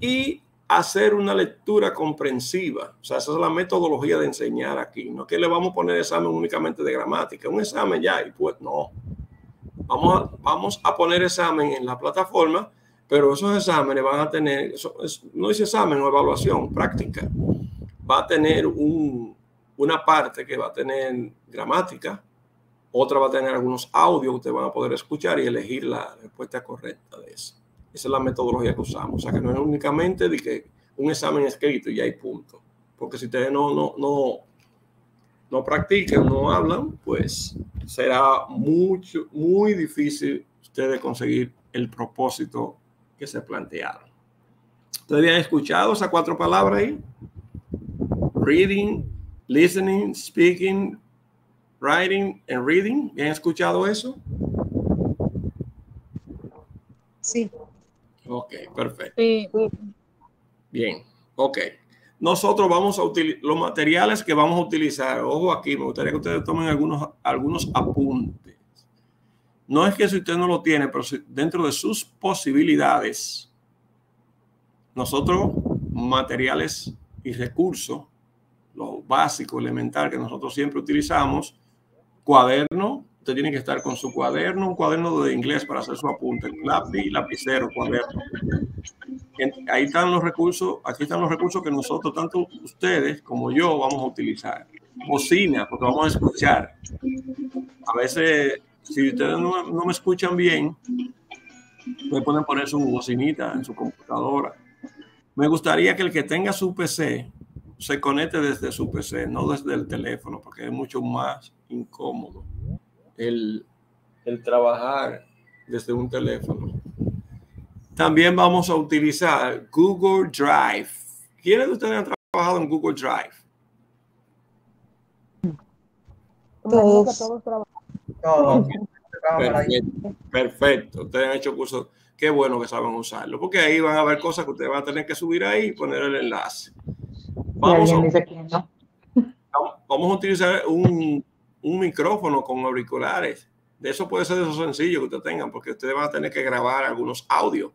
y hacer una lectura comprensiva. O sea, esa es la metodología de enseñar aquí. No que le vamos a poner examen únicamente de gramática, un examen ya y pues no. Vamos a, vamos a poner examen en la plataforma, pero esos exámenes van a tener, eso es, no es examen o evaluación, práctica. Va a tener un, una parte que va a tener gramática, otra va a tener algunos audios que ustedes van a poder escuchar y elegir la respuesta correcta de eso. Esa es la metodología que usamos. O sea, que no es únicamente que un examen escrito y hay punto. Porque si ustedes no, no, no, no practican, no hablan, pues será mucho, muy difícil ustedes conseguir el propósito que se plantearon. ¿Ustedes habían escuchado esas cuatro palabras ahí? Reading, listening, speaking, writing and reading. ¿Han escuchado eso? Sí. Ok, perfecto. Sí. Bien, ok. Nosotros vamos a utilizar los materiales que vamos a utilizar. Ojo aquí, me gustaría que ustedes tomen algunos, algunos apuntes. No es que si usted no lo tiene, pero dentro de sus posibilidades, nosotros materiales y recursos, lo básico, elemental que nosotros siempre utilizamos, cuaderno, usted tiene que estar con su cuaderno, un cuaderno de inglés para hacer su apunte, lápiz, lapicero, cuaderno. Ahí están los recursos, aquí están los recursos que nosotros, tanto ustedes como yo, vamos a utilizar. Bocina, porque vamos a escuchar. A veces, si ustedes no, no me escuchan bien, me pueden poner su bocinita en su computadora. Me gustaría que el que tenga su PC se conecte desde su PC, no desde el teléfono, porque es mucho más incómodo el, el trabajar desde un teléfono. También vamos a utilizar Google Drive. ¿Quiénes de ustedes han trabajado en Google Drive? Todos. Todos Todos. Perfecto, perfecto. Ustedes han hecho cursos. Qué bueno que saben usarlo, porque ahí van a ver cosas que ustedes van a tener que subir ahí y poner el enlace. Vamos, a, vamos a utilizar un, un micrófono con auriculares. De eso puede ser de eso sencillo que ustedes tengan, porque ustedes van a tener que grabar algunos audios.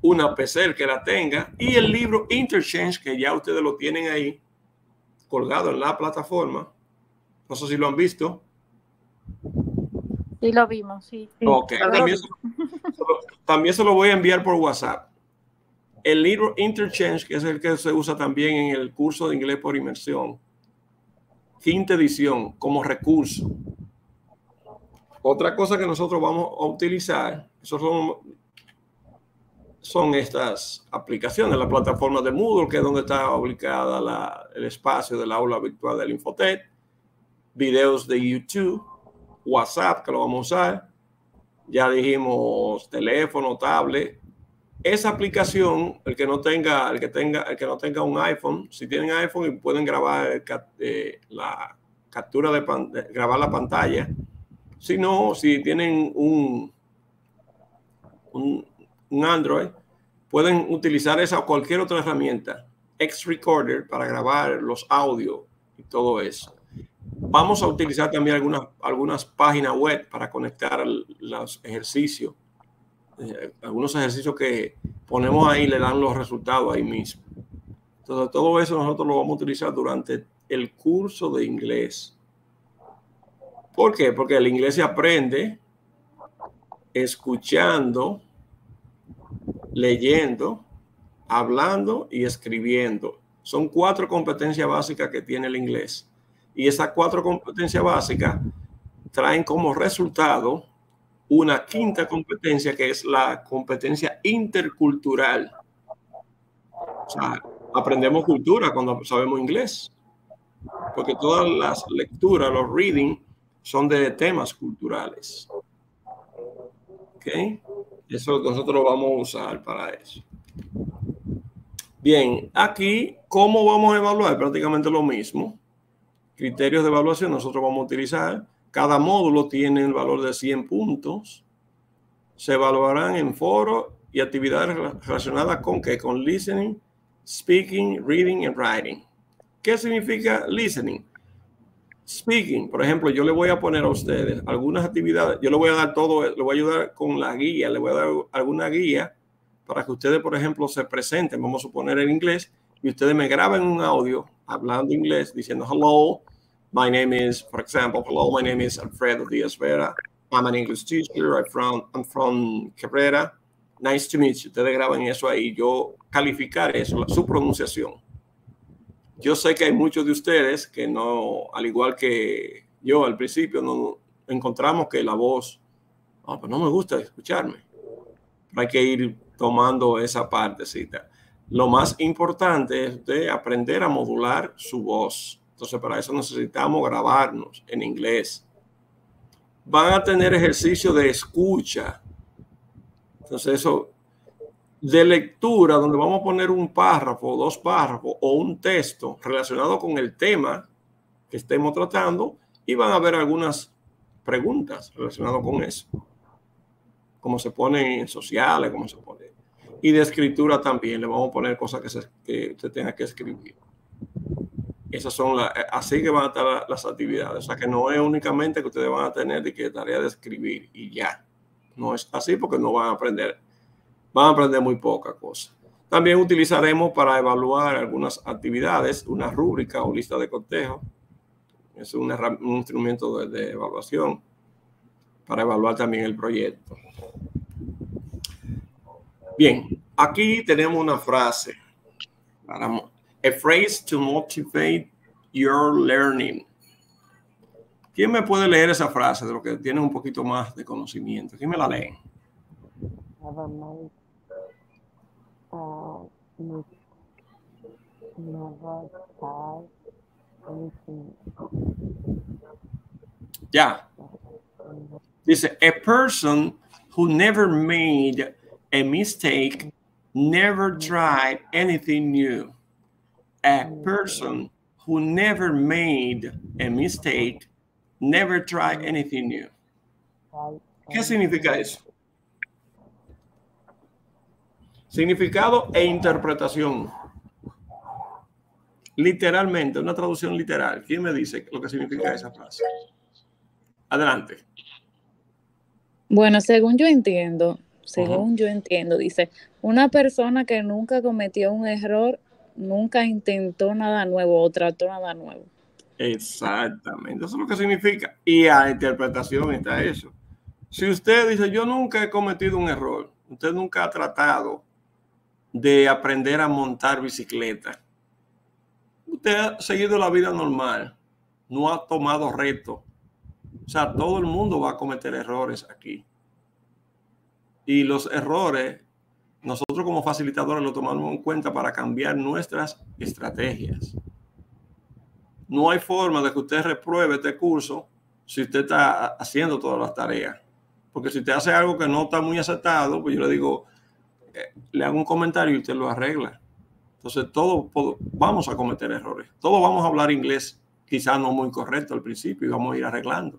Una PC que la tenga y el libro Interchange, que ya ustedes lo tienen ahí colgado en la plataforma. No sé si lo han visto. Sí, lo vimos, sí. Ok, también, vimos. también se lo voy a enviar por WhatsApp. El libro Interchange, que es el que se usa también en el curso de inglés por inmersión, quinta edición, como recurso. Otra cosa que nosotros vamos a utilizar, esos son, estas aplicaciones, la plataforma de Moodle, que es donde está ubicada la- el espacio del aula virtual del Infotec, videos de YouTube, WhatsApp, que lo vamos a usar, ya dijimos teléfono, tablet. Esa aplicación, el que no tenga, el que tenga, el que no tenga un iPhone, si tienen iPhone y pueden grabar eh, la captura de, grabar la pantalla. Si no, si tienen un, un, un Android, pueden utilizar esa o cualquier otra herramienta, X Recorder, para grabar los audios y todo eso. Vamos a utilizar también algunas, algunas páginas web para conectar los ejercicios. Eh, algunos ejercicios que ponemos ahí le dan los resultados ahí mismo. Entonces, todo eso nosotros lo vamos a utilizar durante el curso de inglés. ¿Por qué? Porque el inglés se aprende escuchando, leyendo, hablando y escribiendo. Son cuatro competencias básicas que tiene el inglés. Y esas cuatro competencias básicas traen como resultado una quinta competencia que es la competencia intercultural. O sea, aprendemos cultura cuando sabemos inglés. Porque todas las lecturas, los reading, son de temas culturales. ¿Ok? Eso nosotros vamos a usar para eso. Bien, aquí, ¿cómo vamos a evaluar? Prácticamente lo mismo. Criterios de evaluación nosotros vamos a utilizar. Cada módulo tiene el valor de 100 puntos. Se evaluarán en foros y actividades rela- relacionadas con qué? Con listening, speaking, reading and writing. ¿Qué significa listening? Speaking, por ejemplo, yo le voy a poner a ustedes algunas actividades, yo le voy a dar todo, le voy a ayudar con la guía, le voy a dar alguna guía para que ustedes, por ejemplo, se presenten, vamos a suponer en inglés, y ustedes me graben un audio hablando inglés, diciendo, hello, my name is, for example, hello, my name is Alfredo Díaz Vera, I'm an English teacher, I'm from, I'm from Cabrera, nice to meet you. Ustedes graban eso ahí, yo calificar eso, su pronunciación. Yo sé que hay muchos de ustedes que no, al igual que yo al principio, no encontramos que la voz, "Ah, pues no me gusta escucharme. Pero hay que ir tomando esa partecita. Lo más importante es de aprender a modular su voz. Entonces, para eso necesitamos grabarnos en inglés. Van a tener ejercicio de escucha. Entonces, eso de lectura, donde vamos a poner un párrafo, dos párrafos o un texto relacionado con el tema que estemos tratando y van a haber algunas preguntas relacionadas con eso. Cómo se pone en sociales, cómo se pone. Y de escritura también, le vamos a poner cosas que, se, que tenga que escribir. Esas son las, así que van a estar la- las actividades. O sea que no es únicamente que ustedes van a tener de que tarea de escribir y ya. No es así porque no van a aprender van a aprender muy poca cosa. También utilizaremos para evaluar algunas actividades una rúbrica o lista de cotejo. Es un instrumento de, evaluación para evaluar también el proyecto. Bien, aquí tenemos una frase. para A phrase to motivate your learning. ¿Quién me puede leer esa frase de lo que tienen un poquito más de conocimiento? ¿Quién me la lee? Never mind. Never try anything. Ya. Dice, a person who never made a mistake never tried anything new. A person who never made a mistake never tried anything new. ¿Qué significa eso? Significado e interpretación. Literalmente, una traducción literal. ¿Quién me dice lo que significa esa frase? Adelante. Bueno, según yo entiendo, según yo entiendo, dice, una persona que nunca cometió un error, nunca intentó nada nuevo o trató nada nuevo. Exactamente, eso es lo que significa. Y a interpretación está eso. Si usted dice, yo nunca he cometido un error, usted nunca ha tratado de aprender a montar bicicleta, usted ha seguido la vida normal, no ha tomado reto. O sea, todo el mundo va a cometer errores aquí. Y los errores, nosotros como facilitadores lo tomamos en cuenta para cambiar nuestras estrategias. No hay forma de que usted repruebe este curso si usted está haciendo todas las tareas. Porque si usted hace algo que no está muy aceptado, pues yo le digo, eh, le hago un comentario y usted lo arregla. Entonces, todos vamos a cometer errores. Todos vamos a hablar inglés, quizás no muy correcto al principio, y vamos a ir arreglando.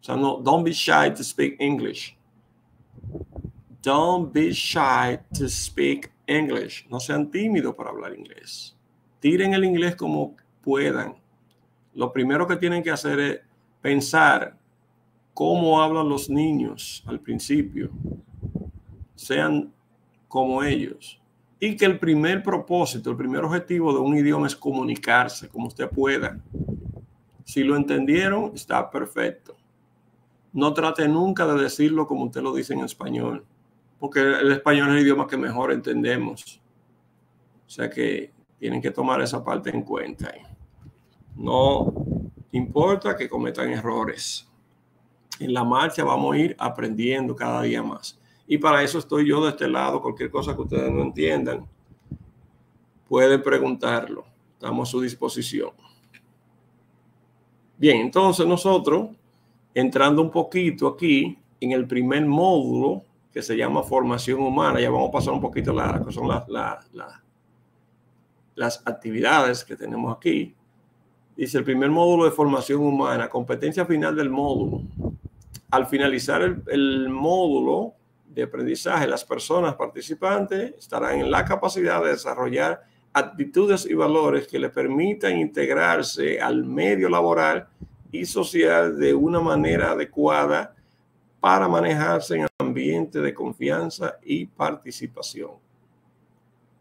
O sea, no, don't be shy to speak English. Don't be shy to speak English. No sean tímidos para hablar inglés. Tiren el inglés como puedan. Lo primero que tienen que hacer es pensar cómo hablan los niños al principio. Sean como ellos. Y que el primer propósito, el primer objetivo de un idioma es comunicarse como usted pueda. Si lo entendieron, está perfecto. No trate nunca de decirlo como usted lo dice en español, porque el español es el idioma que mejor entendemos. O sea que tienen que tomar esa parte en cuenta. No importa que cometan errores. En la marcha vamos a ir aprendiendo cada día más. Y para eso estoy yo de este lado. Cualquier cosa que ustedes no entiendan, pueden preguntarlo. Estamos a su disposición. Bien, entonces nosotros, entrando un poquito aquí en el primer módulo que se llama formación humana, ya vamos a pasar un poquito que son las, las, las actividades que tenemos aquí. Dice el primer módulo de formación humana, competencia final del módulo. Al finalizar el, el módulo, de aprendizaje, las personas participantes estarán en la capacidad de desarrollar actitudes y valores que le permitan integrarse al medio laboral y social de una manera adecuada para manejarse en ambiente de confianza y participación.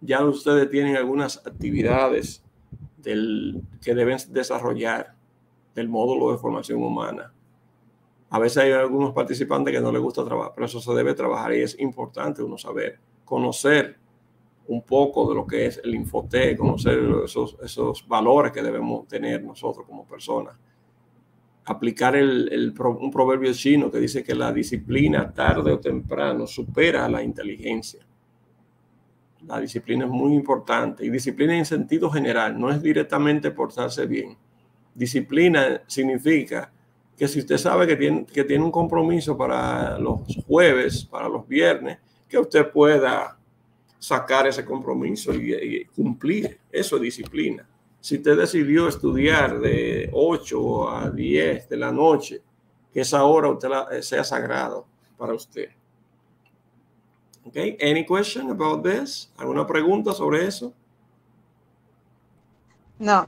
Ya ustedes tienen algunas actividades del, que deben desarrollar del módulo de formación humana a veces hay algunos participantes que no les gusta trabajar, pero eso se debe trabajar y es importante uno saber, conocer un poco de lo que es el Infotec, conocer esos, esos valores que debemos tener nosotros como personas. Aplicar un proverbio chino que dice que la disciplina tarde o temprano supera a la inteligencia. La disciplina es muy importante y disciplina en sentido general, no es directamente portarse bien. Disciplina significa que si usted sabe que tiene, que tiene un compromiso para los jueves, para los viernes, que usted pueda sacar ese compromiso y, cumplir. Eso es disciplina. Si usted decidió estudiar de 8 a 10 de la noche, que esa hora usted eh, sea sagrado para usted. Okay, any question about this? ¿Alguna pregunta sobre eso? No.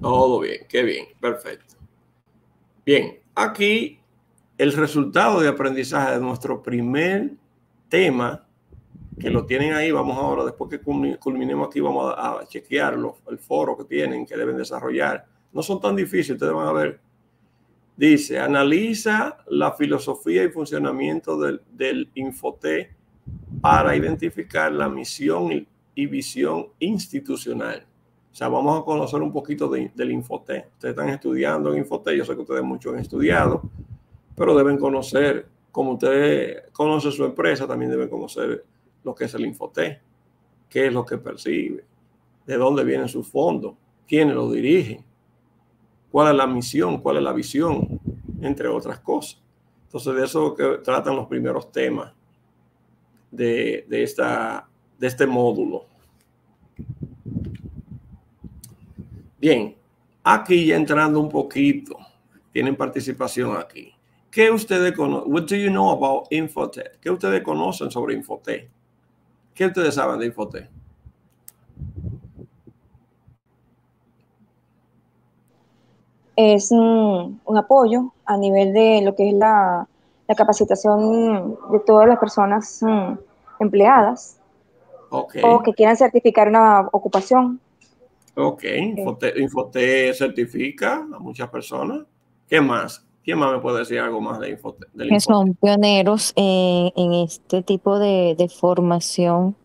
Todo bien, qué bien, perfecto. Bien, aquí el resultado de aprendizaje de nuestro primer tema, que lo tienen ahí, vamos ahora, después que culminemos aquí, vamos a, chequearlo, el foro que tienen, que deben desarrollar. No son tan difíciles, ustedes van a ver. Dice, analiza la filosofía y funcionamiento del, del Infoté para identificar la misión y visión institucional. O sea, vamos a conocer un poquito del Infotec. Ustedes están estudiando en Infotec, yo sé que ustedes muchos han estudiado, pero deben conocer, como ustedes conocen su empresa, también deben conocer lo que es el Infotec, qué es lo que percibe, de dónde vienen sus fondos, quiénes lo dirigen, cuál es la misión, cuál es la visión, entre otras cosas. Entonces, de eso que tratan los primeros temas de, de, esta, de este módulo. Bien, aquí ya entrando un poquito, tienen participación aquí. ¿Qué ustedes conocen? What do you know about Infotech? ¿Qué ustedes conocen sobre Infotech? ¿Qué ustedes saben de Infotech? Es un, apoyo a nivel de lo que es la, capacitación de todas las personas mm, empleadas o que quieran certificar una ocupación Ok, Infote, certifica a muchas personas. ¿Qué más? ¿Quién más me puede decir algo más de Infotec? del que son pioneros en, en este tipo de, de formación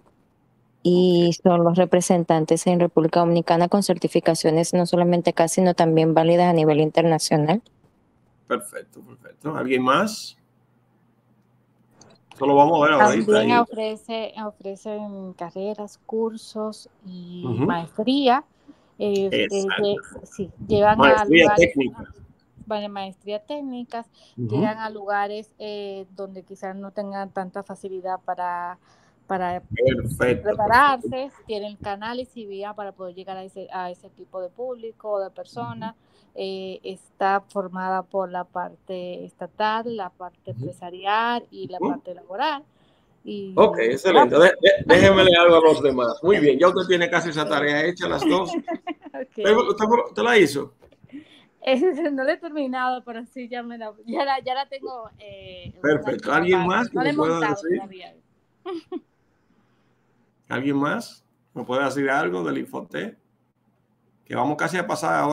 y son los representantes en República Dominicana con certificaciones no solamente acá, sino también válidas a nivel internacional. Perfecto, perfecto. ¿Alguien más? Solo vamos a ver ahorita. También ahí. ofrece, ofrecen carreras, cursos y maestría. Eh, eh, sí, llegan Maestría a lugares, técnica. Vale, maestría técnicas, llegan a lugares eh, donde quizás no tengan tanta facilidad para, para Perfecto. prepararse, tienen canales y vía para poder llegar a ese, a ese tipo de público o de personas. Eh, está formada por la parte estatal, la parte empresarial y la parte laboral. Y, Ok, excelente. De- déjemele algo a los demás. Muy bien, ya usted tiene casi esa tarea hecha, las dos. Ok. ¿Usted, usted- usted la hizo? Eh, no la he terminado, pero sí ya me la, ya la, ya la tengo. eh, Perfecto. ¿Alguien más que No pueda decir? todavía. ¿Alguien más? ¿Me puede decir algo del Infotec? Que vamos casi a pasar ahora.